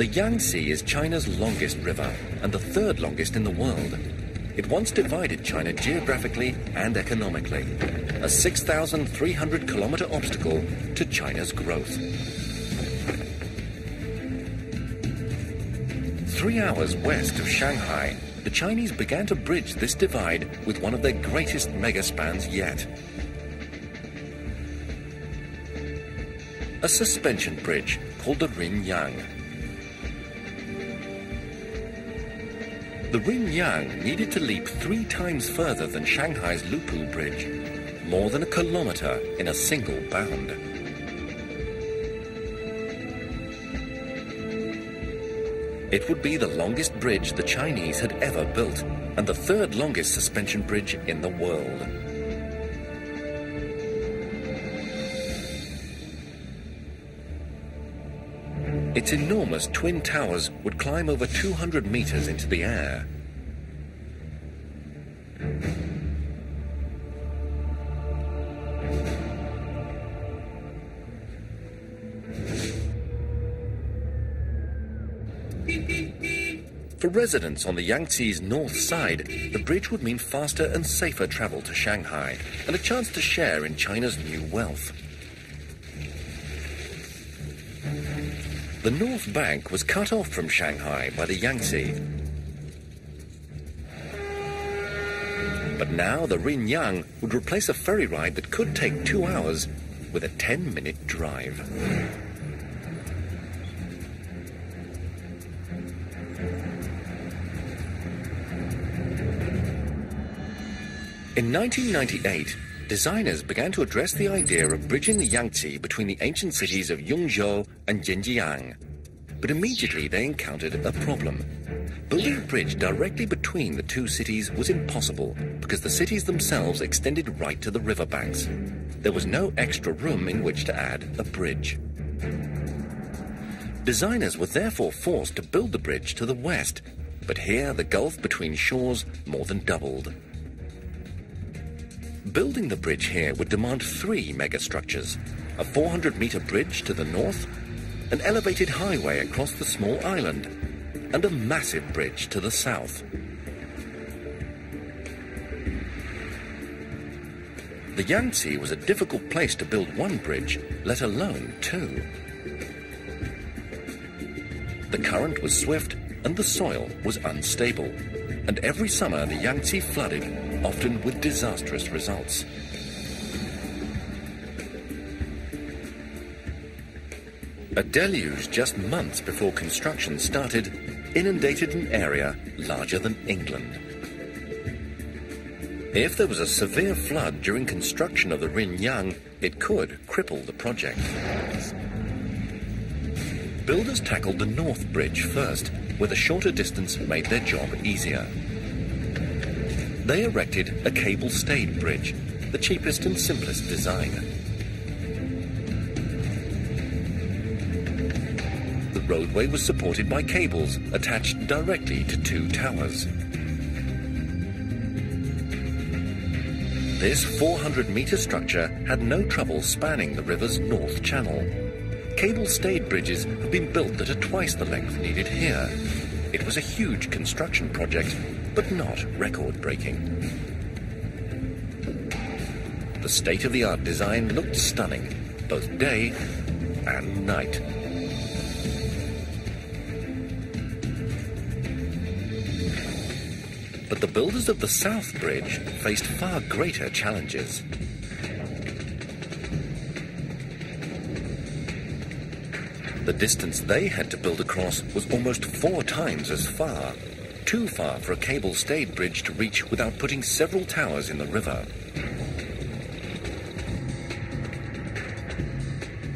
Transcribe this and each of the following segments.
The Yangtze is China's longest river and the third longest in the world. It once divided China geographically and economically, a 6,300 kilometer obstacle to China's growth. Three hours west of Shanghai, the Chinese began to bridge this divide with one of their greatest megaspans yet. A suspension bridge called the Runyang. The Runyang needed to leap three times further than Shanghai's Lupu Bridge, more than a kilometer in a single bound. It would be the longest bridge the Chinese had ever built, and the third longest suspension bridge in the world. Its enormous twin towers would climb over 200 meters into the air. For residents on the Yangtze's north side, the bridge would mean faster and safer travel to Shanghai and a chance to share in China's new wealth. The North Bank was cut off from Shanghai by the Yangtze. But now the Runyang would replace a ferry ride that could take two hours with a 10 minute drive. In 1998, designers began to address the idea of bridging the Yangtze between the ancient cities of Yangzhou and Zhenjiang. But immediately they encountered a problem. Building a bridge directly between the two cities was impossible because the cities themselves extended right to the riverbanks. There was no extra room in which to add a bridge. Designers were therefore forced to build the bridge to the west, but here the gulf between shores more than doubled. Building the bridge here would demand three megastructures a 400 meter bridge to the north, an elevated highway across the small island, and a massive bridge to the south. The Yangtze was a difficult place to build one bridge, let alone two. The current was swift and the soil was unstable, and every summer the Yangtze flooded often with disastrous results. A deluge just months before construction started inundated an area larger than England. If there was a severe flood during construction of the Runyang, it could cripple the project. Builders tackled the North Bridge first, where the shorter distance made their job easier. They erected a cable-stayed bridge, the cheapest and simplest design. Roadway was supported by cables attached directly to two towers. This 400-meter structure had no trouble spanning the river's north channel. Cable-stayed bridges have been built that are twice the length needed here. It was a huge construction project but not record-breaking. The state-of-the-art design looked stunning, both day and night. The builders of the South Bridge faced far greater challenges. The distance they had to build across was almost four times as far too far for a cable-stayed bridge to reach without putting several towers in the river.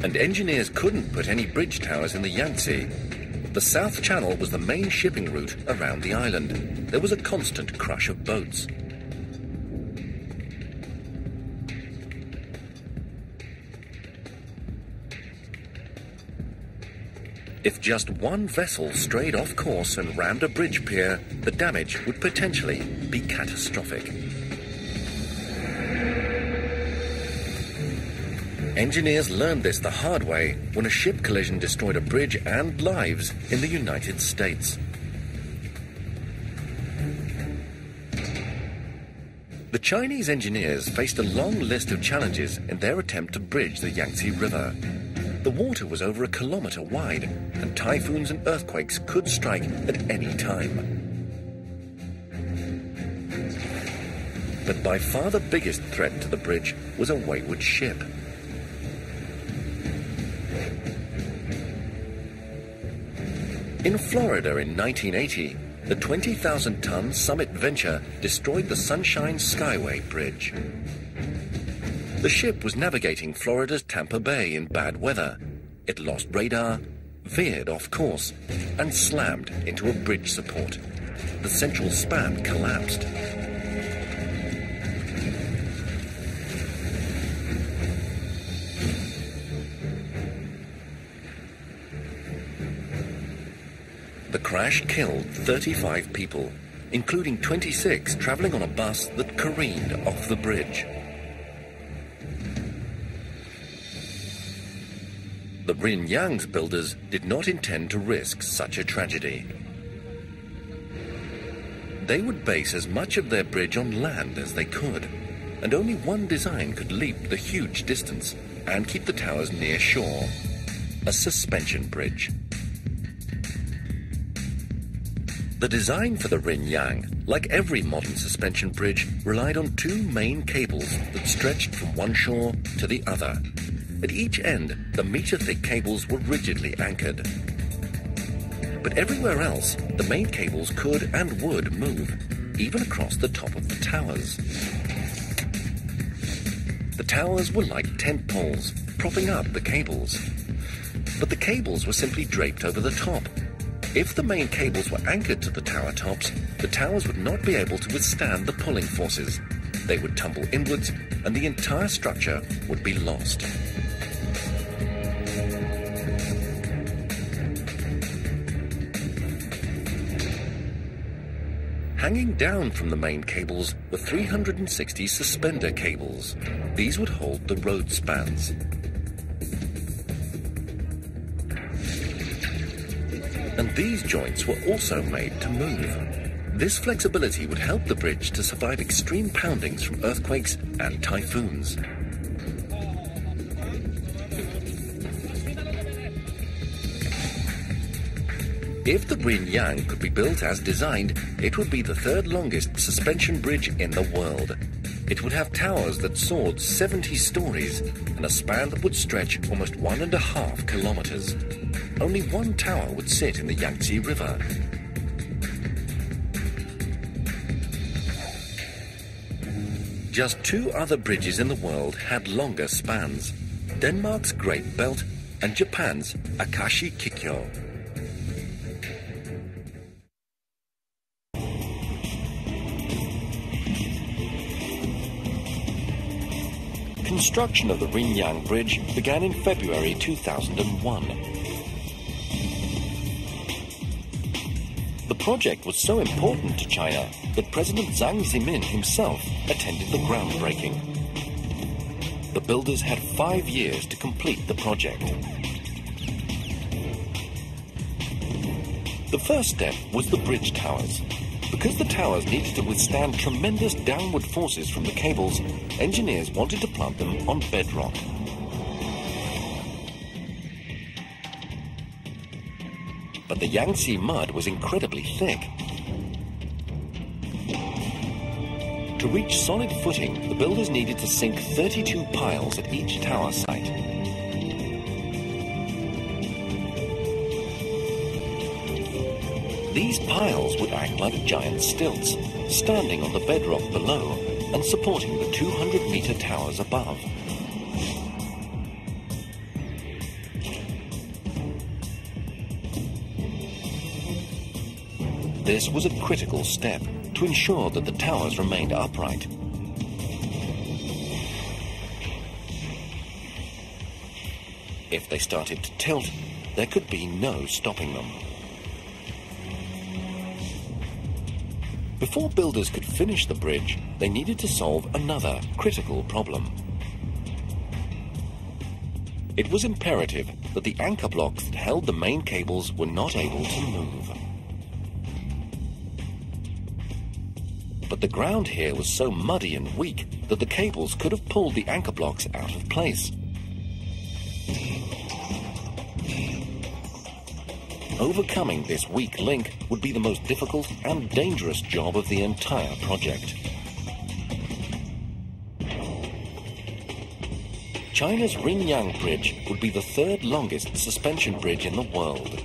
And engineers couldn't put any bridge towers in the Yangtze. The South Channel was the main shipping route around the island. There was a constant crush of boats. If just one vessel strayed off course and rammed a bridge pier, the damage would potentially be catastrophic. Engineers learned this the hard way when a ship collision destroyed a bridge and lives in the United States. The Chinese engineers faced a long list of challenges in their attempt to bridge the Yangtze River. The water was over a kilometer wide, and typhoons and earthquakes could strike at any time. But by far the biggest threat to the bridge was a wayward ship. In Florida in 1980, the 20,000 ton Summit Venture destroyed the Sunshine Skyway Bridge. The ship was navigating Florida's Tampa Bay in bad weather. It lost radar, veered off course, and slammed into a bridge support. The central span collapsed. Crash killed 35 people, including 26 traveling on a bus that careened off the bridge. The Runyang's builders did not intend to risk such a tragedy. They would base as much of their bridge on land as they could, and only one design could leap the huge distance and keep the towers near shore. A suspension bridge. The design for the Runyang, like every modern suspension bridge, relied on two main cables that stretched from one shore to the other. At each end, the meter-thick cables were rigidly anchored. But everywhere else, the main cables could and would move, even across the top of the towers. The towers were like tent poles, propping up the cables. But the cables were simply draped over the top, if the main cables were anchored to the tower tops, the towers would not be able to withstand the pulling forces. They would tumble inwards and the entire structure would be lost. Hanging down from the main cables were 360 suspender cables. These would hold the road spans. And these joints were also made to move. This flexibility would help the bridge to survive extreme poundings from earthquakes and typhoons. If the Runyang could be built as designed, it would be the third longest suspension bridge in the world. It would have towers that soared 70 stories and a span that would stretch almost one and a half kilometers. Only one tower would sit in the Yangtze River. Just two other bridges in the world had longer spans. Denmark's Great Belt and Japan's Akashi Kaikyo. Construction of the Runyang Bridge began in February 2001. The project was so important to China that President Jiang Zemin himself attended the groundbreaking. The builders had five years to complete the project. The first step was the bridge towers. Because the towers needed to withstand tremendous downward forces from the cables, engineers wanted to plant them on bedrock. But the Yangtze mud was incredibly thick. To reach solid footing, the builders needed to sink 32 piles at each tower site. These piles would act like giant stilts, standing on the bedrock below and supporting the 200 meter towers above. This was a critical step to ensure that the towers remained upright. If they started to tilt, there could be no stopping them. Before builders could finish the bridge, they needed to solve another critical problem. it was imperative that the anchor blocks that held the main cables were not able to move. But the ground here was so muddy and weak that the cables could have pulled the anchor blocks out of place. Overcoming this weak link would be the most difficult and dangerous job of the entire project. China's Runyang Bridge would be the third longest suspension bridge in the world.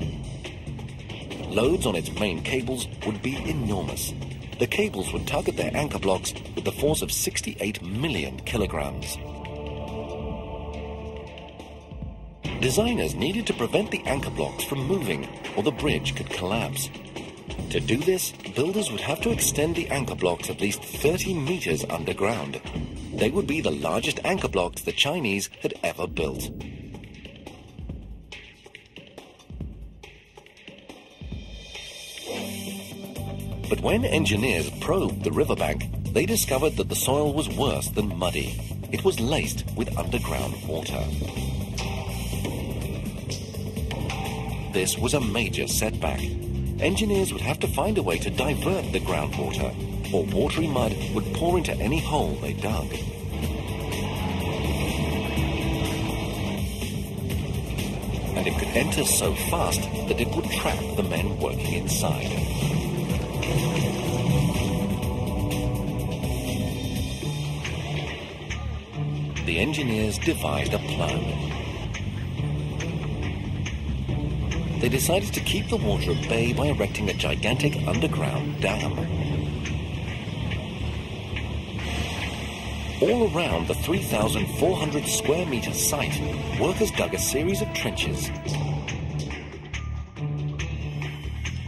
Loads on its main cables would be enormous. The cables would tug at their anchor blocks with the force of 68 million kilograms. Designers needed to prevent the anchor blocks from moving or the bridge could collapse. To do this, builders would have to extend the anchor blocks at least 30 meters underground. They would be the largest anchor blocks the Chinese had ever built. But when engineers probed the riverbank, they discovered that the soil was worse than muddy. It was laced with underground water. This was a major setback. Engineers would have to find a way to divert the groundwater, or watery mud would pour into any hole they dug. And it could enter so fast that it would trap the men working inside. The engineers devised a plan. They decided to keep the water at bay by erecting a gigantic underground dam. All around the 3,400 square metre site, workers dug a series of trenches.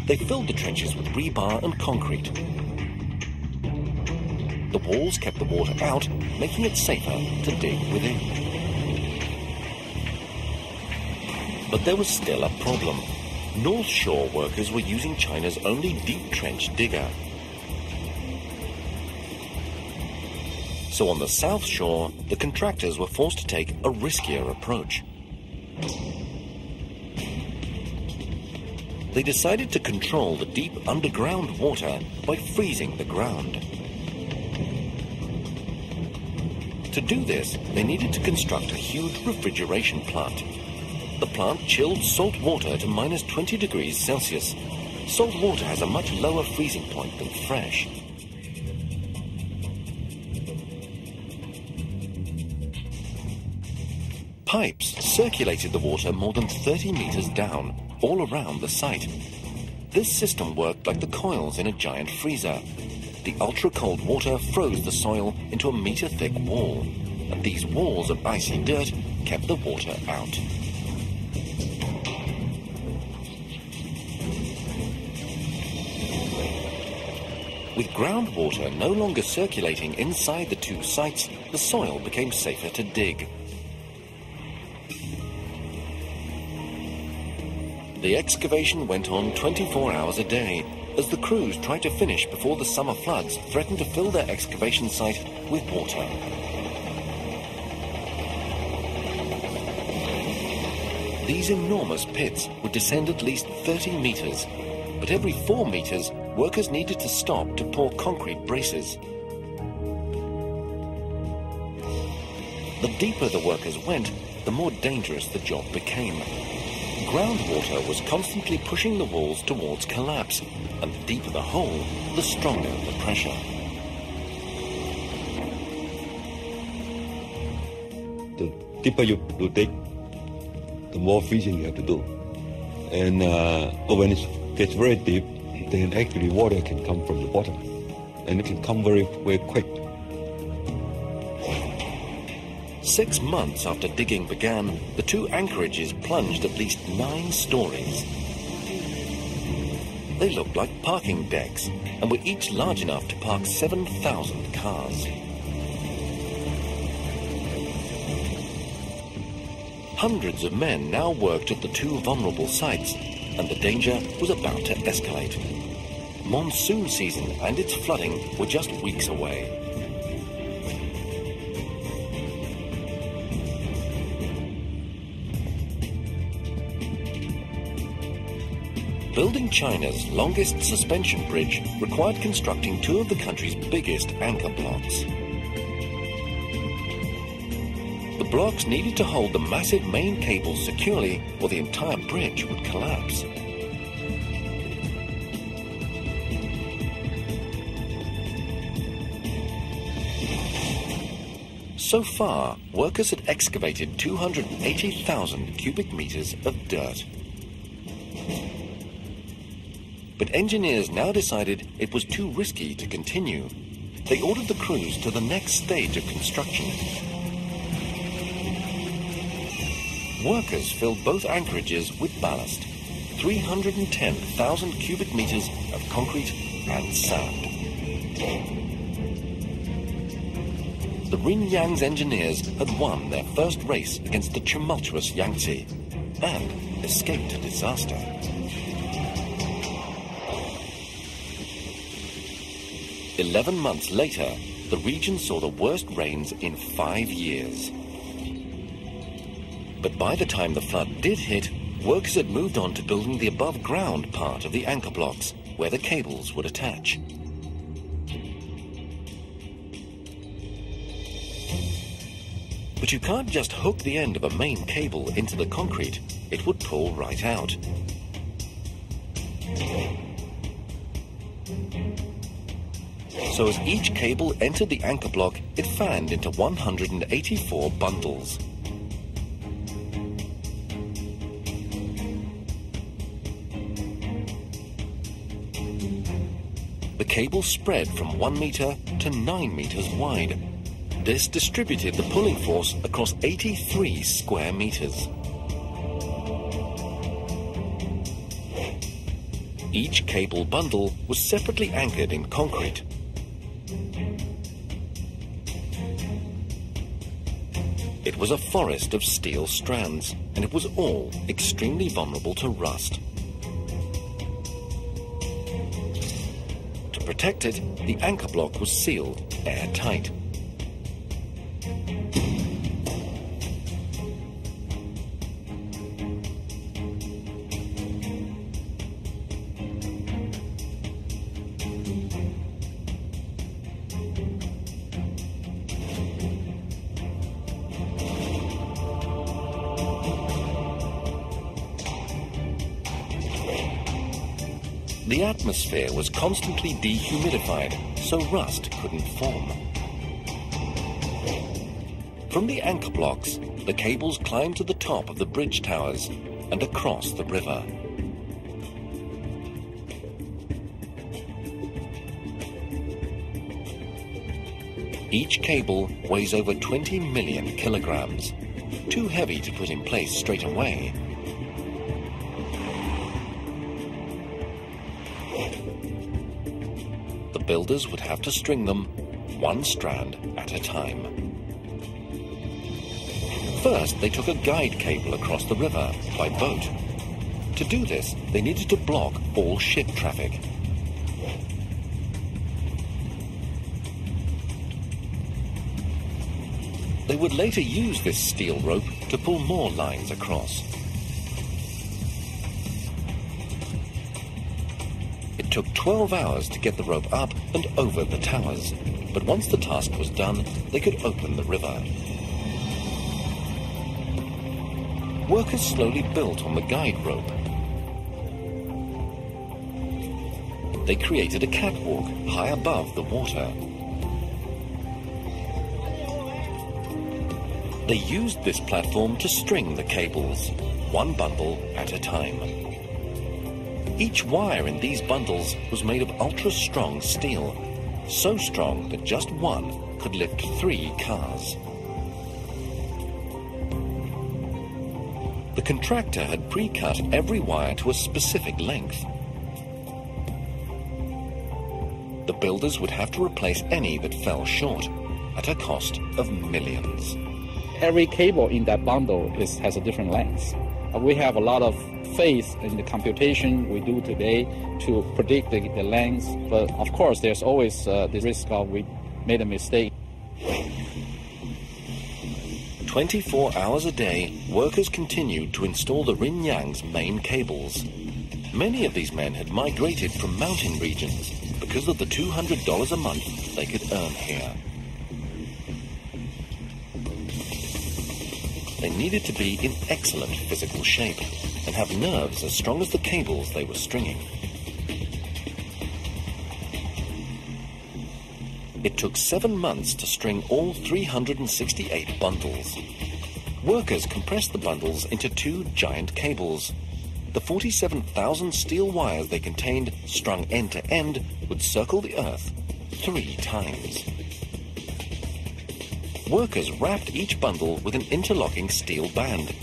They filled the trenches with rebar and concrete. The walls kept the water out, making it safer to dig within. But there was still a problem. North Shore workers were using China's only deep trench digger. So on the South Shore, the contractors were forced to take a riskier approach. They decided to control the deep underground water by freezing the ground. To do this, they needed to construct a huge refrigeration plant the plant chilled salt water to minus 20 degrees Celsius. Salt water has a much lower freezing point than fresh. Pipes circulated the water more than 30 meters down, all around the site. This system worked like the coils in a giant freezer. The ultra-cold water froze the soil into a meter-thick wall, and these walls of icy dirt kept the water out. With groundwater no longer circulating inside the two sites, the soil became safer to dig. The excavation went on 24 hours a day as the crews tried to finish before the summer floods threatened to fill their excavation site with water. These enormous pits would descend at least 30 meters, but every 4 meters workers needed to stop to pour concrete braces. The deeper the workers went, the more dangerous the job became. Groundwater was constantly pushing the walls towards collapse, and the deeper the hole, the stronger the pressure. The deeper you dig, the more freezing you have to do. And uh, when it gets very deep, then actually water can come from the bottom and it can come very, very quick. Six months after digging began, the two anchorages plunged at least nine stories. They looked like parking decks and were each large enough to park 7,000 cars. Hundreds of men now worked at the two vulnerable sites, and the danger was about to escalate. Monsoon season and its flooding were just weeks away. Building China's longest suspension bridge required constructing two of the country's biggest anchor blocks. The blocks needed to hold the massive main cables securely or the entire bridge would collapse. So far, workers had excavated 280,000 cubic meters of dirt. But engineers now decided it was too risky to continue. They ordered the crews to the next stage of construction. Workers filled both anchorages with ballast, 310,000 cubic meters of concrete and sand the Runyang's engineers had won their first race against the tumultuous Yangtze and escaped disaster. Eleven months later, the region saw the worst rains in five years. But by the time the flood did hit, workers had moved on to building the above ground part of the anchor blocks, where the cables would attach. But you can't just hook the end of a main cable into the concrete. It would pull right out. So as each cable entered the anchor block, it fanned into 184 bundles. Cable spread from 1 meter to 9 meters wide this distributed the pulling force across 83 square meters. Each cable bundle was separately anchored in concrete. It was a forest of steel strands, and it was all extremely vulnerable to rust. To protect it, the anchor block was sealed airtight. Atmosphere was constantly dehumidified, so rust couldn't form. From the anchor blocks, the cables climbed to the top of the bridge towers and across the river. Each cable weighs over 20 million kilograms, too heavy to put in place straight away. The builders would have to string them one strand at a time. First, they took a guide cable across the river by boat. To do this, they needed to block all ship traffic. They would later use this steel rope to pull more lines across. Took 12 hours to get the rope up and over the towers, but once the task was done, they could open the river. Workers slowly built on the guide rope. They created a catwalk high above the water. They used this platform to string the cables, one bundle at a time. Each wire in these bundles was made of ultra-strong steel, so strong that just one could lift three cars. The contractor had pre-cut every wire to a specific length. The builders would have to replace any that fell short at a cost of millions every cable in that bundle is, has a different length. Uh, we have a lot of faith in the computation we do today to predict the, the length, but of course there's always uh, the risk of we made a mistake. 24 hours a day, workers continued to install the Runyang's main cables. Many of these men had migrated from mountain regions because of the $200 a month they could earn here. They needed to be in excellent physical shape and have nerves as strong as the cables they were stringing. It took seven months to string all 368 bundles. Workers compressed the bundles into two giant cables. The 47,000 steel wires they contained, strung end to end, would circle the Earth three times. Workers wrapped each bundle with an interlocking steel band,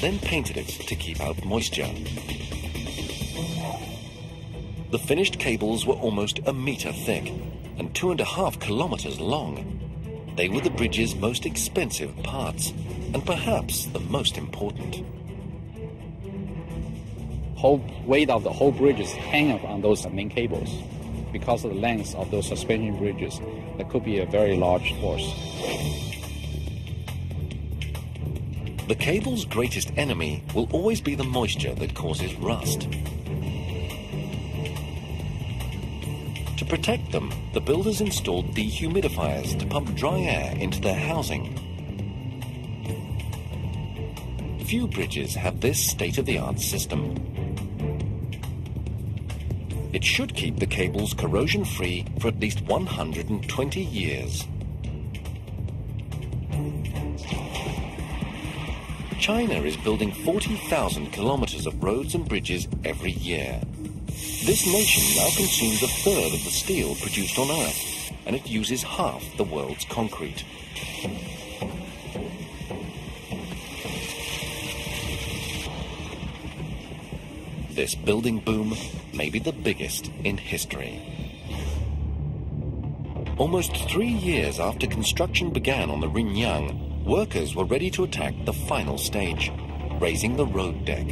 then painted it to keep out moisture. The finished cables were almost a meter thick and two and a half kilometers long. They were the bridge's most expensive parts, and perhaps the most important. Whole weight of the whole bridge is up on those main cables. Because of the length of those suspension bridges, that could be a very large force. The cable's greatest enemy will always be the moisture that causes rust. To protect them, the builders installed dehumidifiers to pump dry air into their housing. Few bridges have this state-of-the-art system. It should keep the cables corrosion-free for at least 120 years. China is building 40,000 kilometers of roads and bridges every year. This nation now consumes a third of the steel produced on Earth, and it uses half the world's concrete. This building boom may be the biggest in history. Almost three years after construction began on the Runyang, workers were ready to attack the final stage, raising the road deck.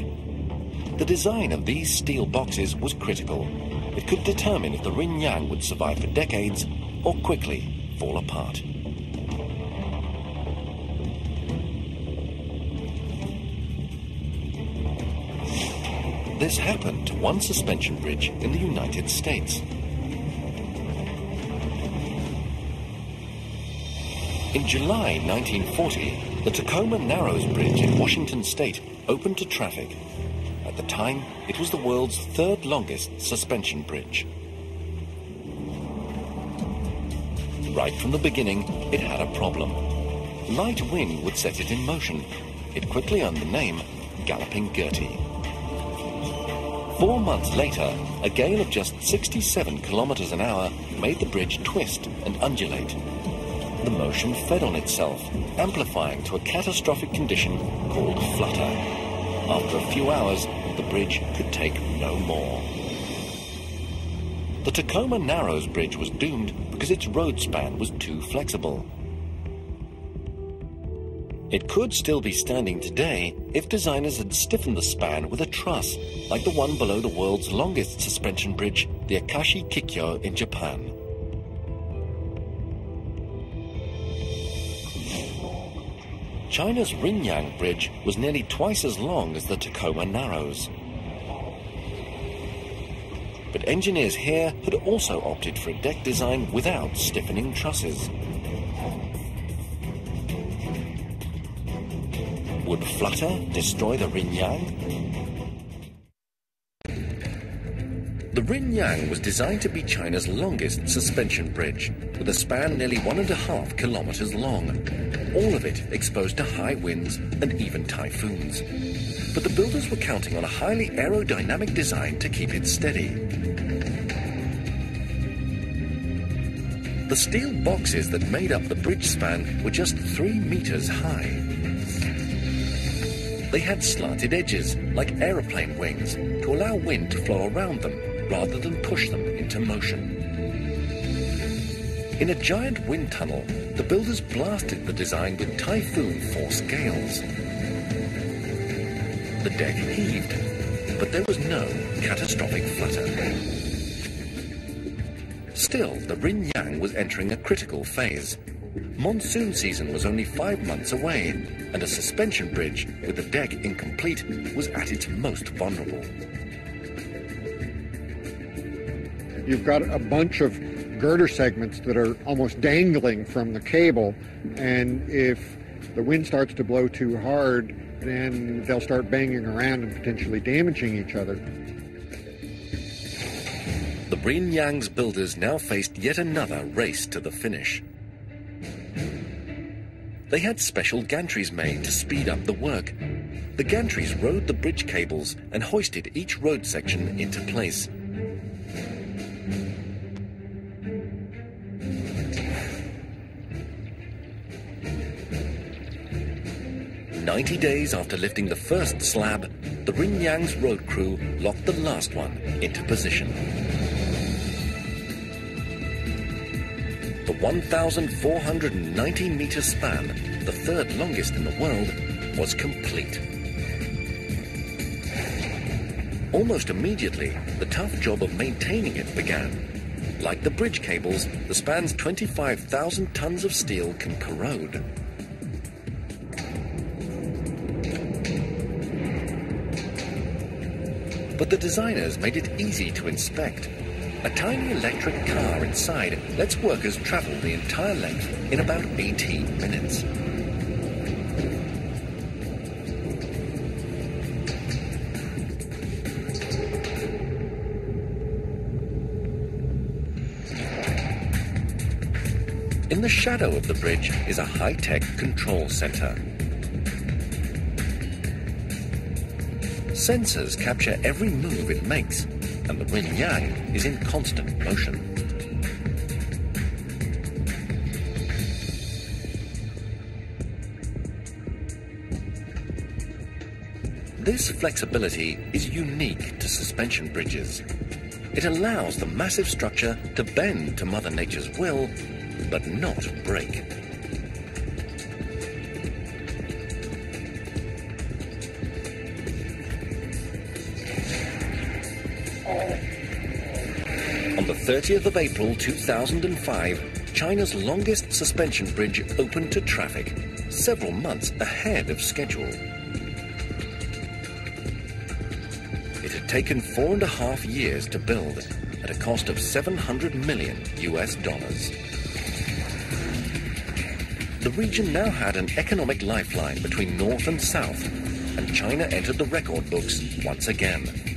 The design of these steel boxes was critical. It could determine if the Runyang would survive for decades or quickly fall apart. This happened to one suspension bridge in the United States. In July 1940, the Tacoma Narrows Bridge in Washington state opened to traffic. At the time, it was the world's third longest suspension bridge. Right from the beginning, it had a problem. Light wind would set it in motion. It quickly earned the name Galloping Gertie. Four months later, a gale of just 67 kilometers an hour made the bridge twist and undulate. The motion fed on itself, amplifying to a catastrophic condition called flutter. After a few hours, the bridge could take no more. The Tacoma Narrows Bridge was doomed because its road span was too flexible. It could still be standing today if designers had stiffened the span with a truss, like the one below the world's longest suspension bridge, the Akashi Kaikyo in Japan. China's Runyang Bridge was nearly twice as long as the Tacoma Narrows. But engineers here had also opted for a deck design without stiffening trusses. Would flutter destroy the Runyang? The Runyang was designed to be China's longest suspension bridge, with a span nearly one and a half kilometers long, all of it exposed to high winds and even typhoons. But the builders were counting on a highly aerodynamic design to keep it steady. The steel boxes that made up the bridge span were just three meters high. They had slanted edges, like aeroplane wings, to allow wind to flow around them rather than push them into motion. In a giant wind tunnel, the builders blasted the design with typhoon force gales. The deck heaved, but there was no catastrophic flutter. Still, the Runyang was entering a critical phase. Monsoon season was only five months away, and a suspension bridge with the deck incomplete was at its most vulnerable. You've got a bunch of girder segments that are almost dangling from the cable, and if the wind starts to blow too hard, then they'll start banging around and potentially damaging each other. The Runyang's builders now faced yet another race to the finish. They had special gantries made to speed up the work. The gantries rode the bridge cables and hoisted each road section into place. Ninety days after lifting the first slab, the Runyang's road crew locked the last one into position. The 1,490 meter span, the third longest in the world, was complete. Almost immediately, the tough job of maintaining it began. Like the bridge cables, the span's 25,000 tons of steel can corrode. But the designers made it easy to inspect. A tiny electric car inside lets workers travel the entire length in about 18 minutes. In the shadow of the bridge is a high-tech control center. Sensors capture every move it makes, and the Runyang is in constant motion. This flexibility is unique to suspension bridges. It allows the massive structure to bend to Mother Nature's will, but not break. 30th of April 2005, China's longest suspension bridge opened to traffic, several months ahead of schedule. It had taken four and a half years to build at a cost of 700 million US dollars. The region now had an economic lifeline between North and South, and China entered the record books once again.